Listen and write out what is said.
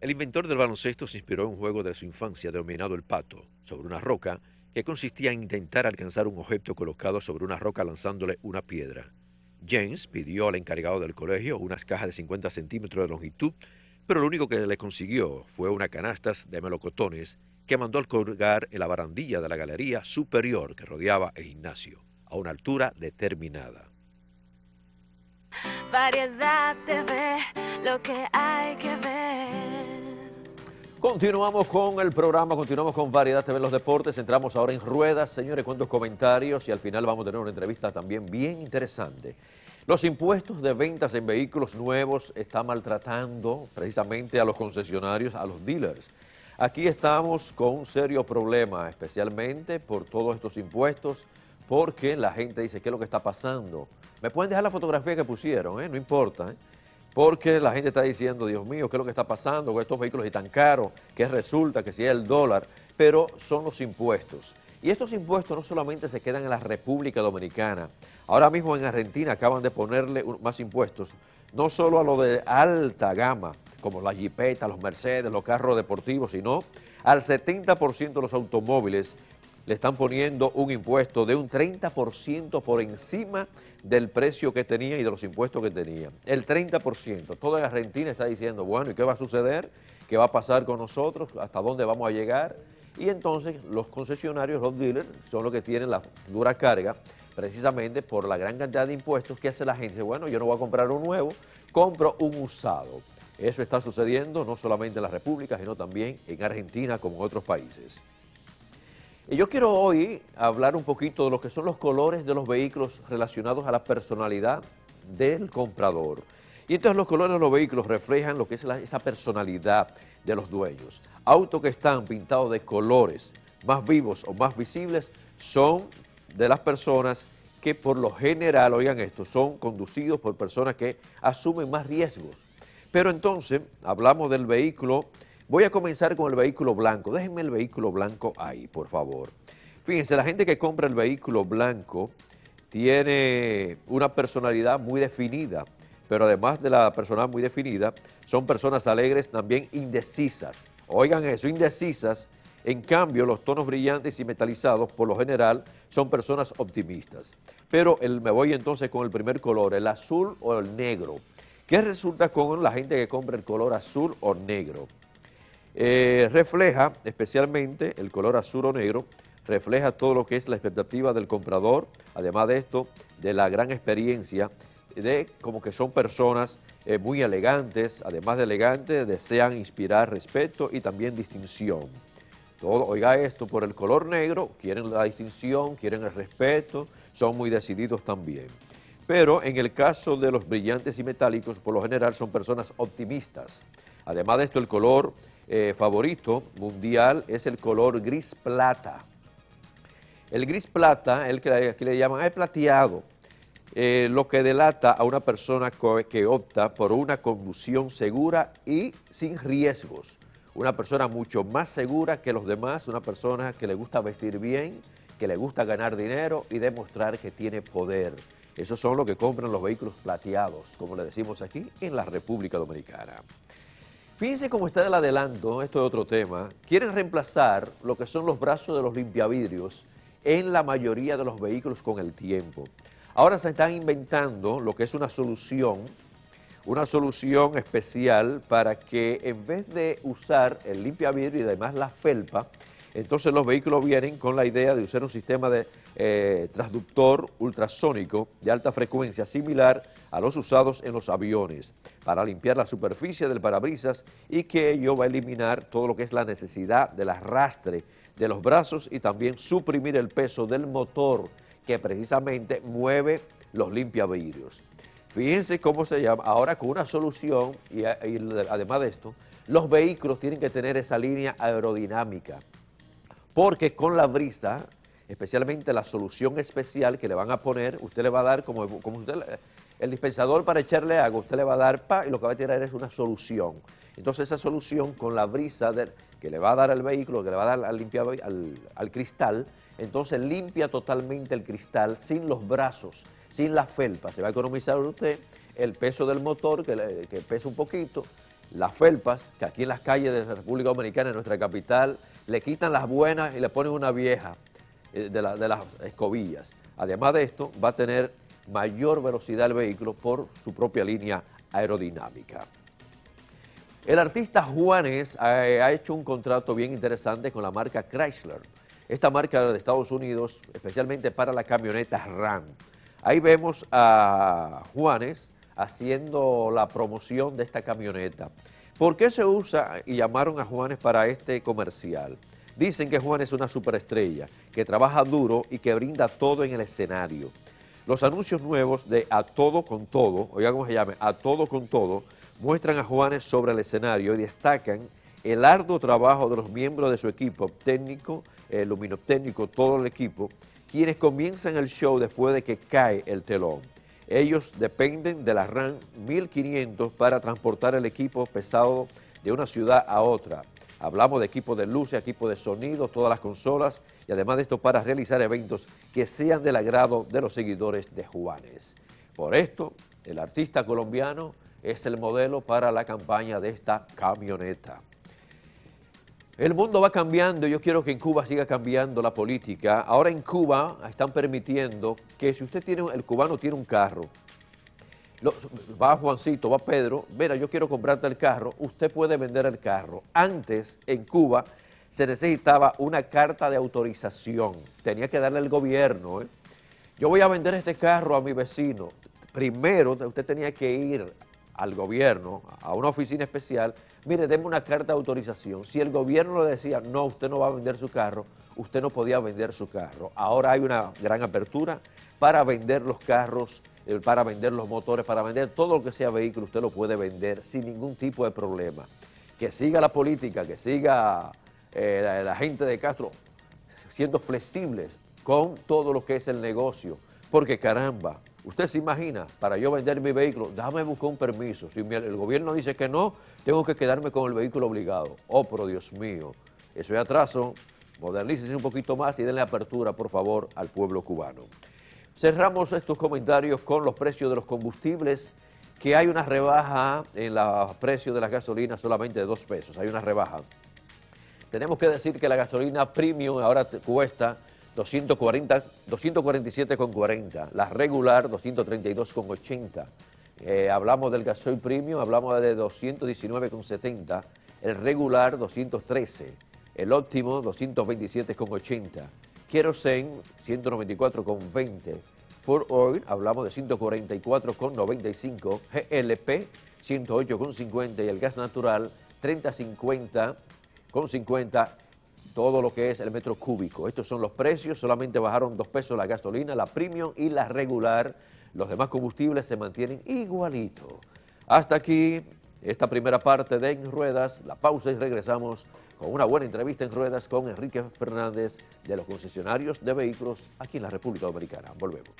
El inventor del baloncesto se inspiró en un juego de su infancia denominado el pato, sobre una roca, que consistía en intentar alcanzar un objeto colocado sobre una roca lanzándole una piedra. James pidió al encargado del colegio unas cajas de 50 centímetros de longitud, pero lo único que le consiguió fue una canastas de melocotones que mandó al colgar en la barandilla de la galería superior que rodeaba el gimnasio, a una altura determinada. Variedad TV, lo que hay que ver. Continuamos con el programa, continuamos con Variedad TV los deportes, entramos ahora en ruedas, señores, con dos comentarios y al final vamos a tener una entrevista también bien interesante. Los impuestos de ventas en vehículos nuevos están maltratando precisamente a los concesionarios, a los dealers. Aquí estamos con un serio problema, especialmente por todos estos impuestos, porque la gente dice, ¿qué es lo que está pasando? Me pueden dejar la fotografía que pusieron, ¿eh? no importa, ¿eh? Porque la gente está diciendo, Dios mío, ¿qué es lo que está pasando con estos vehículos y tan caros? ¿Qué resulta? Que si es el dólar, pero son los impuestos. Y estos impuestos no solamente se quedan en la República Dominicana, ahora mismo en Argentina acaban de ponerle más impuestos, no solo a lo de alta gama, como las jipetas, los Mercedes, los carros deportivos, sino al 70% de los automóviles le están poniendo un impuesto de un 30% por encima del precio que tenía y de los impuestos que tenía. El 30%. Toda Argentina está diciendo, bueno, ¿y qué va a suceder? ¿Qué va a pasar con nosotros? ¿Hasta dónde vamos a llegar? Y entonces los concesionarios, los dealers, son los que tienen la dura carga precisamente por la gran cantidad de impuestos que hace la gente. Bueno, yo no voy a comprar un nuevo, compro un usado. Eso está sucediendo no solamente en la República, sino también en Argentina como en otros países. Yo quiero hoy hablar un poquito de lo que son los colores de los vehículos relacionados a la personalidad del comprador. Y entonces los colores de los vehículos reflejan lo que es esa personalidad de los dueños. Autos que están pintados de colores más vivos o más visibles son de las personas que por lo general, oigan esto, son conducidos por personas que asumen más riesgos. Pero entonces hablamos del vehículo Voy a comenzar con el vehículo blanco. Déjenme el vehículo blanco ahí, por favor. Fíjense, la gente que compra el vehículo blanco tiene una personalidad muy definida, pero además de la personalidad muy definida, son personas alegres también indecisas. Oigan eso, indecisas. En cambio, los tonos brillantes y metalizados, por lo general, son personas optimistas. Pero me voy entonces con el primer color, el azul o el negro. ¿Qué resulta con la gente que compra el color azul o negro? Eh, refleja especialmente el color azul o negro, refleja todo lo que es la expectativa del comprador, además de esto, de la gran experiencia, de como que son personas eh, muy elegantes, además de elegantes, desean inspirar respeto y también distinción. Todo, oiga esto, por el color negro, quieren la distinción, quieren el respeto, son muy decididos también. Pero en el caso de los brillantes y metálicos, por lo general son personas optimistas. Además de esto, el color eh, favorito mundial es el color gris plata. El gris plata, el que, le llaman, es plateado, eh, lo que delata a una persona que opta por una conducción segura y sin riesgos. Una persona mucho más segura que los demás, una persona que le gusta vestir bien, que le gusta ganar dinero y demostrar que tiene poder. Esos son los que compran los vehículos plateados, como le decimos aquí, en la República Dominicana. Fíjense cómo está el adelanto, esto es otro tema. Quieren reemplazar lo que son los brazos de los limpiavidrios en la mayoría de los vehículos con el tiempo. Ahora se están inventando lo que es una solución, una solución especial para que en vez de usar el limpiavidrio y además la felpa, entonces los vehículos vienen con la idea de usar un sistema de eh, transductor ultrasónico de alta frecuencia similar a los usados en los aviones para limpiar la superficie del parabrisas y que ello va a eliminar todo lo que es la necesidad del arrastre de los brazos y también suprimir el peso del motor que precisamente mueve los limpiavidrios. Fíjense cómo se llama, ahora con una solución y además de esto, los vehículos tienen que tener esa línea aerodinámica porque con la brisa, especialmente la solución especial que le van a poner, usted le va a dar como, como usted, el dispensador para echarle agua, usted le va a dar pa y lo que va a tirar es una solución. Entonces esa solución con la brisa que le va a dar al vehículo, que le va a dar al, limpiado, al, cristal, entonces limpia totalmente el cristal sin los brazos, sin la felpa. Se va a economizar usted el peso del motor, que, que pesa un poquito, las felpas, que aquí en las calles de la República Dominicana, en nuestra capital, le quitan las buenas y le ponen una vieja eh, de, de las escobillas. Además de esto, va a tener mayor velocidad el vehículo por su propia línea aerodinámica. El artista Juanes eh, ha hecho un contrato bien interesante con la marca Chrysler. Esta marca de Estados Unidos, especialmente para la camioneta RAM. Ahí vemos a Juanes haciendo la promoción de esta camioneta. ¿Por qué se usa y llamaron a Juanes para este comercial? Dicen que Juanes es una superestrella, que trabaja duro y que brinda todo en el escenario. Los anuncios nuevos de A Todo con Todo, oiga cómo se llame, A Todo con Todo, muestran a Juanes sobre el escenario y destacan el arduo trabajo de los miembros de su equipo técnico, el luminotécnico, todo el equipo, quienes comienzan el show después de que cae el telón. Ellos dependen de la RAN 1500 para transportar el equipo pesado de una ciudad a otra. Hablamos de equipo de luces, equipo de sonido, todas las consolas y además de esto para realizar eventos que sean del agrado de los seguidores de Juanes. Por esto, el artista colombiano es el modelo para la campaña de esta camioneta. El mundo va cambiando y yo quiero que en Cuba siga cambiando la política. Ahora en Cuba están permitiendo que si usted tiene, el cubano tiene un carro, va Juancito, va Pedro, mira, yo quiero comprarte el carro, usted puede vender el carro. Antes, en Cuba, se necesitaba una carta de autorización, tenía que darle el gobierno. ¿eh? Yo voy a vender este carro a mi vecino. Primero, usted tenía que ir al gobierno, a una oficina especial, mire, denme una carta de autorización. Si el gobierno le decía, no, usted no va a vender su carro, usted no podía vender su carro. Ahora hay una gran apertura para vender los carros eh, para vender los motores, para vender todo lo que sea vehículo, usted lo puede vender sin ningún tipo de problema. Que siga la política, que siga eh, la, gente de Castro siendo flexibles con todo lo que es el negocio. Porque caramba, usted se imagina, para yo vender mi vehículo, déjame buscar un permiso. Si el gobierno dice que no, tengo que quedarme con el vehículo obligado. Oh, pero Dios mío, eso es atraso. Modernícese un poquito más y denle apertura, por favor, al pueblo cubano. Cerramos estos comentarios con los precios de los combustibles, que hay una rebaja en los precios de la gasolina solamente de dos pesos, hay una rebaja. Tenemos que decir que la gasolina premium ahora cuesta 240, 247,40, la regular 232,80. Eh, hablamos del gasoil premium, hablamos de 219,70, el regular 213, el óptimo 227,80. Kerosene 194,20. For Oil hablamos de 144,95. GLP 108,50 y el gas natural 30,50 con 50 todo lo que es el metro cúbico. Estos son los precios, solamente bajaron dos pesos la gasolina, la premium y la regular. Los demás combustibles se mantienen igualito. Hasta aquí esta primera parte de En Ruedas, la pausa y regresamos con una buena entrevista en Ruedas con Enrique Fernández de los concesionarios de vehículos aquí en la República Dominicana. Volvemos.